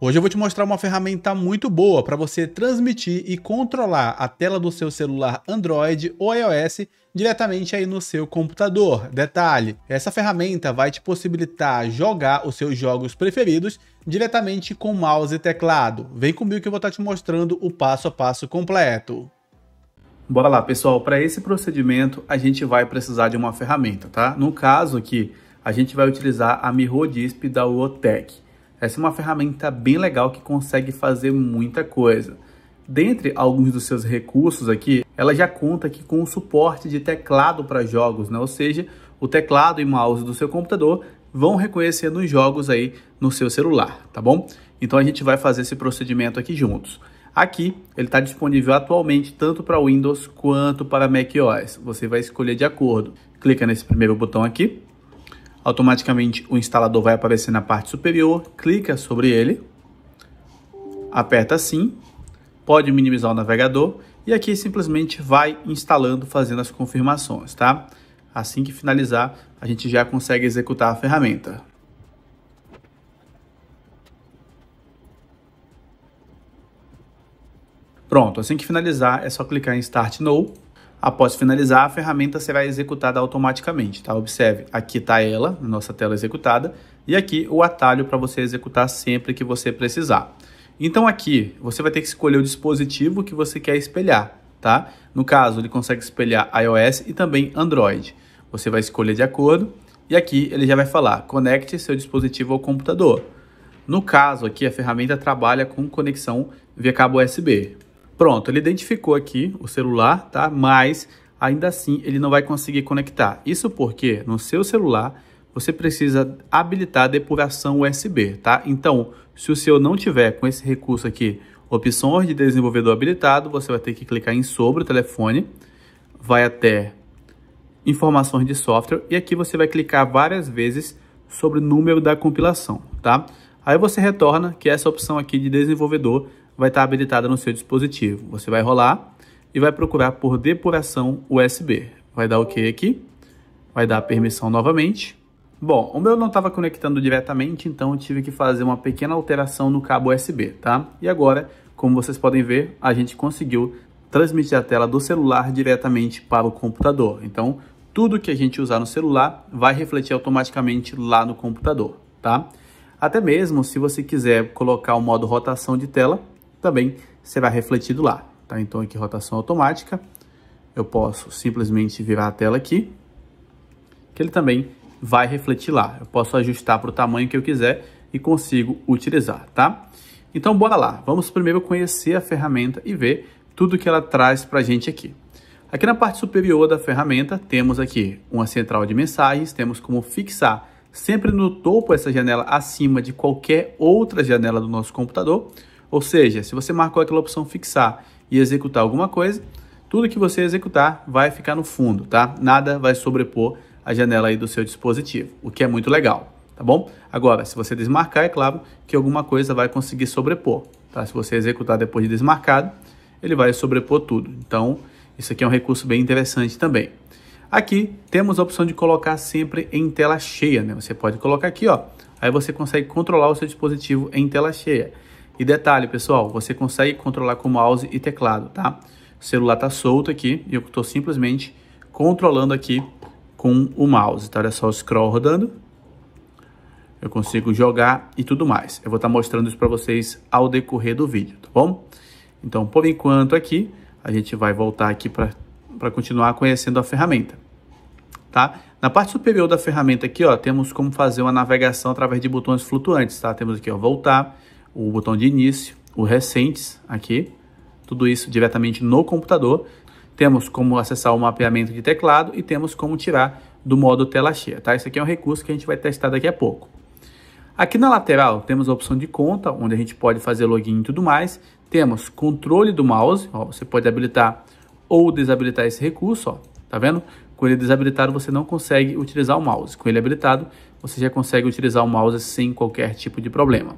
Hoje eu vou te mostrar uma ferramenta muito boa para você transmitir e controlar a tela do seu celular Android ou iOS diretamente aí no seu computador. Detalhe, essa ferramenta vai te possibilitar jogar os seus jogos preferidos diretamente com mouse e teclado. Vem comigo que eu vou estar te mostrando o passo a passo completo. Bora lá, pessoal. Para esse procedimento, a gente vai precisar de uma ferramenta, tá? No caso aqui, a gente vai utilizar a MirrorDisp da Uotech. Essa é uma ferramenta bem legal que consegue fazer muita coisa. Dentre alguns dos seus recursos aqui, ela já conta aqui com o suporte de teclado para jogos, né? ou seja, o teclado e mouse do seu computador vão reconhecer nos jogos aí no seu celular, tá bom? Então a gente vai fazer esse procedimento aqui juntos. Aqui ele está disponível atualmente tanto para Windows quanto para macOS. Você vai escolher de acordo. Clica nesse primeiro botão aqui automaticamente o instalador vai aparecer na parte superior, clica sobre ele, aperta sim, pode minimizar o navegador. E aqui simplesmente vai instalando, fazendo as confirmações, tá? Assim que finalizar, a gente já consegue executar a ferramenta. Pronto, assim que finalizar, é só clicar em Start Now Após finalizar, a ferramenta será executada automaticamente, tá? Observe, aqui está ela, nossa tela executada, e aqui o atalho para você executar sempre que você precisar. Então aqui, você vai ter que escolher o dispositivo que você quer espelhar, tá? No caso, ele consegue espelhar iOS e também Android. Você vai escolher de acordo, e aqui ele já vai falar, conecte seu dispositivo ao computador. No caso aqui, a ferramenta trabalha com conexão via cabo USB. Pronto, ele identificou aqui o celular, tá? Mas ainda assim ele não vai conseguir conectar. Isso porque no seu celular você precisa habilitar a depuração USB, tá? Então, se o seu não tiver com esse recurso aqui, opções de desenvolvedor habilitado, você vai ter que clicar em sobre o telefone, vai até informações de software e aqui você vai clicar várias vezes sobre o número da compilação, tá? Aí você retorna que essa opção aqui de desenvolvedor vai estar habilitada no seu dispositivo. Você vai rolar e vai procurar por depuração USB. Vai dar OK aqui, vai dar permissão novamente. Bom, o meu não estava conectando diretamente, então eu tive que fazer uma pequena alteração no cabo USB, tá? E agora, como vocês podem ver, a gente conseguiu transmitir a tela do celular diretamente para o computador. Então, tudo que a gente usar no celular vai refletir automaticamente lá no computador, tá? Até mesmo se você quiser colocar o modo rotação de tela, também será refletido lá. Tá? Então aqui rotação automática, eu posso simplesmente virar a tela aqui, que ele também vai refletir lá. Eu posso ajustar para o tamanho que eu quiser e consigo utilizar, tá? Então bora lá, vamos primeiro conhecer a ferramenta e ver tudo que ela traz para a gente aqui. Aqui na parte superior da ferramenta temos aqui uma central de mensagens, temos como fixar sempre no topo essa janela acima de qualquer outra janela do nosso computador, ou seja, se você marcou aquela opção fixar e executar alguma coisa, tudo que você executar vai ficar no fundo, tá? Nada vai sobrepor a janela aí do seu dispositivo, o que é muito legal, tá bom? Agora, se você desmarcar, é claro que alguma coisa vai conseguir sobrepor, tá? Se você executar depois de desmarcado, ele vai sobrepor tudo. Então, isso aqui é um recurso bem interessante também. Aqui temos a opção de colocar sempre em tela cheia, né? Você pode colocar aqui, ó. Aí você consegue controlar o seu dispositivo em tela cheia. E detalhe, pessoal, você consegue controlar com mouse e teclado, tá? O celular tá solto aqui e eu estou simplesmente controlando aqui com o mouse. Tá? Olha só o scroll rodando. Eu consigo jogar e tudo mais. Eu vou estar tá mostrando isso para vocês ao decorrer do vídeo, tá bom? Então, por enquanto aqui, a gente vai voltar aqui para continuar conhecendo a ferramenta, tá? Na parte superior da ferramenta aqui, ó, temos como fazer uma navegação através de botões flutuantes, tá? Temos aqui, ó, voltar, o botão de início, o recentes aqui, tudo isso diretamente no computador. Temos como acessar o mapeamento de teclado e temos como tirar do modo tela cheia, tá? Esse aqui é um recurso que a gente vai testar daqui a pouco. Aqui na lateral temos a opção de conta, onde a gente pode fazer login e tudo mais. Temos controle do mouse, ó, você pode habilitar ou desabilitar esse recurso, ó, tá vendo? Com ele desabilitado você não consegue utilizar o mouse, com ele habilitado você já consegue utilizar o mouse sem qualquer tipo de problema.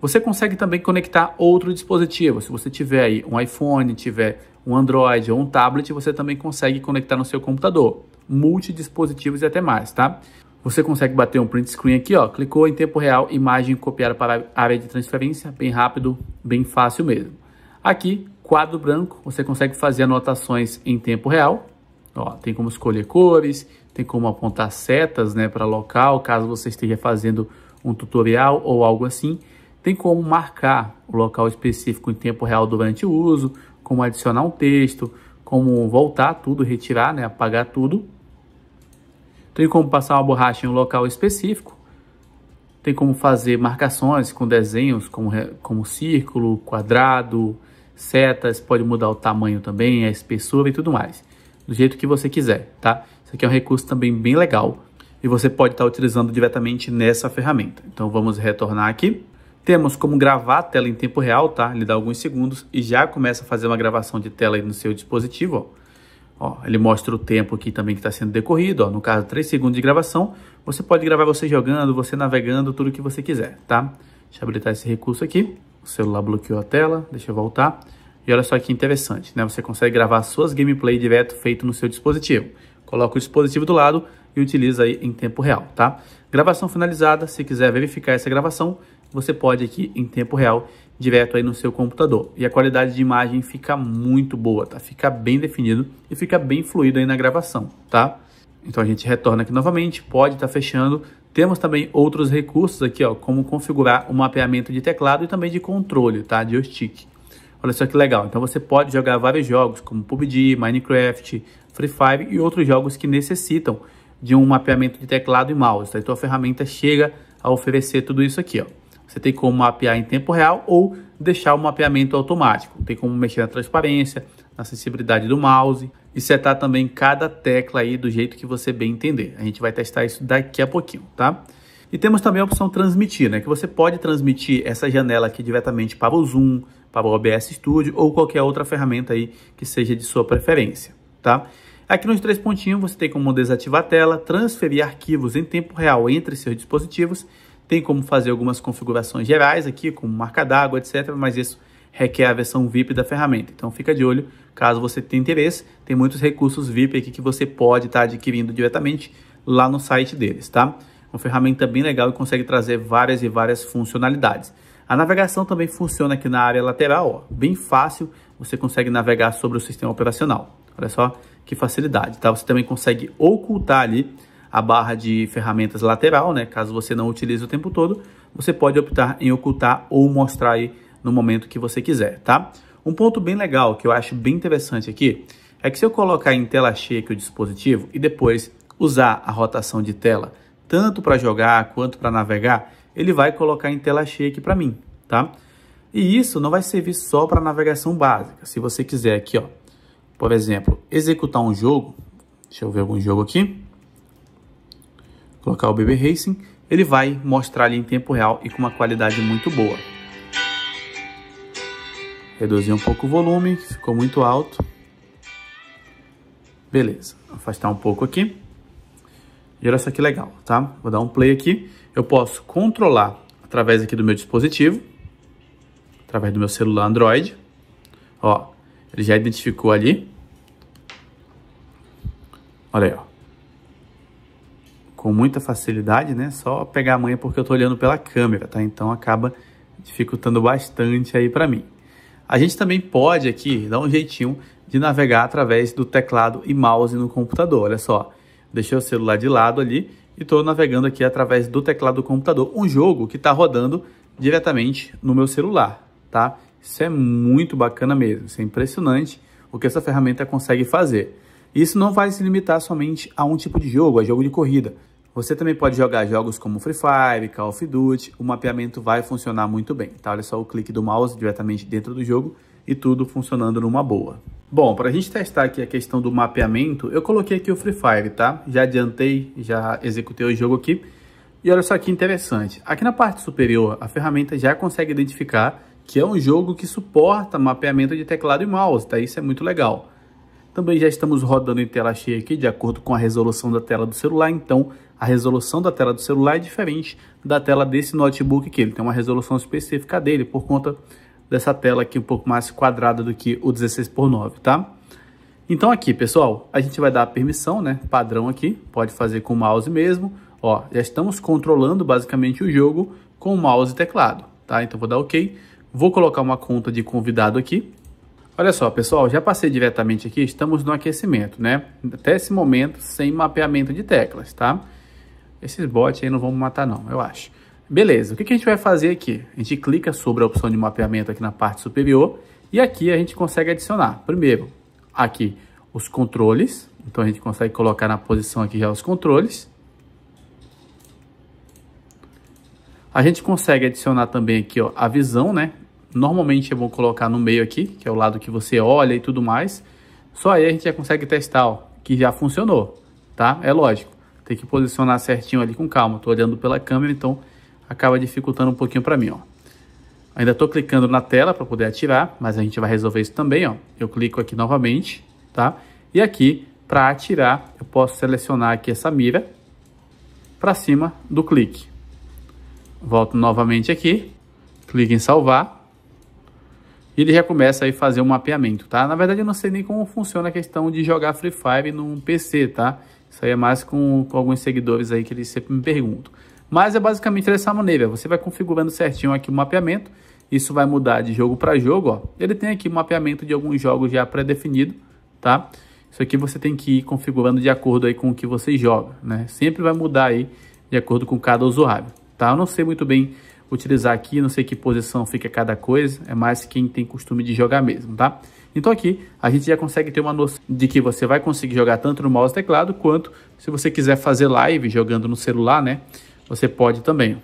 Você consegue também conectar outro dispositivo. Se você tiver aí um iPhone, tiver um Android ou um tablet, você também consegue conectar no seu computador. Multidispositivos e até mais, tá? Você consegue bater um print screen aqui, ó, clicou em tempo real, imagem copiada para a área de transferência, bem rápido, bem fácil mesmo. Aqui, quadro branco, você consegue fazer anotações em tempo real. Ó, tem como escolher cores, tem como apontar setas né, para local, caso você esteja fazendo um tutorial ou algo assim. Tem como marcar o local específico em tempo real durante o uso, como adicionar um texto, como voltar tudo, retirar, né, apagar tudo. Tem como passar uma borracha em um local específico. Tem como fazer marcações com desenhos como, como círculo, quadrado, setas, pode mudar o tamanho também, a espessura e tudo mais. Do jeito que você quiser, tá? Isso aqui é um recurso também bem legal e você pode estar utilizando diretamente nessa ferramenta. Então vamos retornar aqui. Temos como gravar a tela em tempo real, tá? Ele dá alguns segundos e já começa a fazer uma gravação de tela aí no seu dispositivo, ó. ó ele mostra o tempo aqui também que está sendo decorrido, ó. No caso, 3 segundos de gravação. Você pode gravar você jogando, você navegando, tudo que você quiser, tá? Deixa eu habilitar esse recurso aqui. O celular bloqueou a tela, deixa eu voltar. E olha só que interessante, né? Você consegue gravar suas gameplay direto feito no seu dispositivo. Coloca o dispositivo do lado e utiliza aí em tempo real, tá? Gravação finalizada, se quiser verificar essa gravação, você pode aqui em tempo real, direto aí no seu computador. E a qualidade de imagem fica muito boa, tá? Fica bem definido e fica bem fluido aí na gravação, tá? Então a gente retorna aqui novamente, pode estar tá fechando. Temos também outros recursos aqui, ó, como configurar o mapeamento de teclado e também de controle, tá? De joystick. Olha só que legal. Então você pode jogar vários jogos, como PUBG, Minecraft, Free Fire e outros jogos que necessitam de um mapeamento de teclado e mouse. Tá? Então a ferramenta chega a oferecer tudo isso aqui, ó. Você tem como mapear em tempo real ou deixar o mapeamento automático. Tem como mexer na transparência, na sensibilidade do mouse e setar também cada tecla aí do jeito que você bem entender. A gente vai testar isso daqui a pouquinho, tá? E temos também a opção transmitir, né? Que você pode transmitir essa janela aqui diretamente para o Zoom, para o OBS Studio ou qualquer outra ferramenta aí que seja de sua preferência, tá? Aqui nos três pontinhos você tem como desativar a tela, transferir arquivos em tempo real entre seus dispositivos tem como fazer algumas configurações gerais aqui, como marca d'água, etc. Mas isso requer a versão VIP da ferramenta. Então fica de olho, caso você tenha interesse, tem muitos recursos VIP aqui que você pode estar tá adquirindo diretamente lá no site deles, tá? Uma ferramenta bem legal e consegue trazer várias e várias funcionalidades. A navegação também funciona aqui na área lateral, ó, bem fácil, você consegue navegar sobre o sistema operacional. Olha só que facilidade, tá? Você também consegue ocultar ali a barra de ferramentas lateral, né? Caso você não utilize o tempo todo, você pode optar em ocultar ou mostrar aí no momento que você quiser, tá? Um ponto bem legal que eu acho bem interessante aqui é que se eu colocar em tela cheia o dispositivo e depois usar a rotação de tela tanto para jogar quanto para navegar, ele vai colocar em tela cheia aqui para mim, tá? E isso não vai servir só para navegação básica. Se você quiser aqui, ó, por exemplo, executar um jogo, deixa eu ver algum jogo aqui colocar o BB Racing, ele vai mostrar ali em tempo real e com uma qualidade muito boa. Reduzir um pouco o volume, ficou muito alto. Beleza, afastar um pouco aqui. E olha só que legal, tá? Vou dar um play aqui. Eu posso controlar através aqui do meu dispositivo, através do meu celular Android. Ó, ele já identificou ali. Olha aí, ó com muita facilidade, né? Só pegar a manha porque eu tô olhando pela câmera, tá? Então acaba dificultando bastante aí para mim. A gente também pode aqui dar um jeitinho de navegar através do teclado e mouse no computador. Olha só, deixei o celular de lado ali e estou navegando aqui através do teclado do computador. Um jogo que está rodando diretamente no meu celular, tá? Isso é muito bacana mesmo, isso é impressionante o que essa ferramenta consegue fazer. Isso não vai se limitar somente a um tipo de jogo, a jogo de corrida. Você também pode jogar jogos como Free Fire, Call of Duty, o mapeamento vai funcionar muito bem, tá? Olha só o clique do mouse diretamente dentro do jogo e tudo funcionando numa boa. Bom, para a gente testar aqui a questão do mapeamento, eu coloquei aqui o Free Fire, tá? Já adiantei, já executei o jogo aqui. E olha só que interessante, aqui na parte superior a ferramenta já consegue identificar que é um jogo que suporta mapeamento de teclado e mouse, tá? Isso é muito legal. Também já estamos rodando em tela cheia aqui, de acordo com a resolução da tela do celular, então a resolução da tela do celular é diferente da tela desse notebook aqui. Ele tem uma resolução específica dele por conta dessa tela aqui um pouco mais quadrada do que o 16 por 9, tá? Então aqui, pessoal, a gente vai dar a permissão, né, padrão aqui, pode fazer com o mouse mesmo, Ó, já estamos controlando basicamente o jogo com mouse e teclado, tá? Então vou dar OK. Vou colocar uma conta de convidado aqui. Olha só, pessoal, já passei diretamente aqui, estamos no aquecimento, né? Até esse momento, sem mapeamento de teclas, tá? Esses bots aí não vão me matar não, eu acho. Beleza, o que, que a gente vai fazer aqui? A gente clica sobre a opção de mapeamento aqui na parte superior e aqui a gente consegue adicionar, primeiro, aqui os controles, então a gente consegue colocar na posição aqui já os controles. A gente consegue adicionar também aqui ó, a visão, né? Normalmente eu vou colocar no meio aqui, que é o lado que você olha e tudo mais. Só aí a gente já consegue testar, ó, que já funcionou, tá? É lógico, tem que posicionar certinho ali com calma. Tô olhando pela câmera, então acaba dificultando um pouquinho para mim, ó. Ainda estou clicando na tela para poder atirar, mas a gente vai resolver isso também, ó. Eu clico aqui novamente, tá? E aqui, para atirar, eu posso selecionar aqui essa mira para cima do clique. Volto novamente aqui, clique em salvar. E ele já começa a fazer um mapeamento, tá? Na verdade, eu não sei nem como funciona a questão de jogar Free Fire num PC, tá? Isso aí é mais com, com alguns seguidores aí que eles sempre me perguntam. Mas é basicamente dessa maneira, você vai configurando certinho aqui o mapeamento, isso vai mudar de jogo para jogo, ó. Ele tem aqui o mapeamento de alguns jogos já pré-definido, tá? Isso aqui você tem que ir configurando de acordo aí com o que você joga, né? Sempre vai mudar aí de acordo com cada usuário, tá? Eu não sei muito bem utilizar aqui, não sei que posição fica cada coisa, é mais quem tem costume de jogar mesmo, tá? Então aqui a gente já consegue ter uma noção de que você vai conseguir jogar tanto no mouse e teclado, quanto se você quiser fazer live jogando no celular, né? você pode também.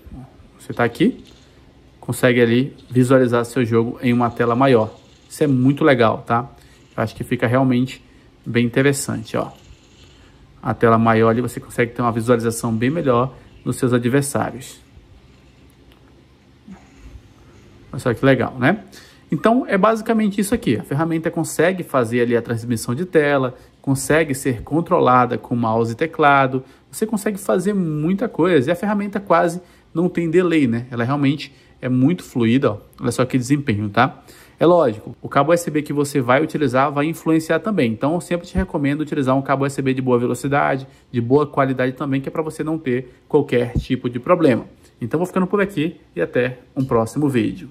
Você está aqui, consegue ali visualizar seu jogo em uma tela maior. Isso é muito legal, tá? Eu acho que fica realmente bem interessante, ó. A tela maior ali você consegue ter uma visualização bem melhor dos seus adversários. Olha só que legal, né? Então é basicamente isso aqui. A ferramenta consegue fazer ali a transmissão de tela, consegue ser controlada com mouse e teclado, você consegue fazer muita coisa e a ferramenta quase não tem delay, né? Ela realmente é muito fluida, ó. olha só que desempenho, tá? É lógico, o cabo USB que você vai utilizar vai influenciar também. Então, eu sempre te recomendo utilizar um cabo USB de boa velocidade, de boa qualidade também, que é para você não ter qualquer tipo de problema. Então, vou ficando por aqui e até um próximo vídeo.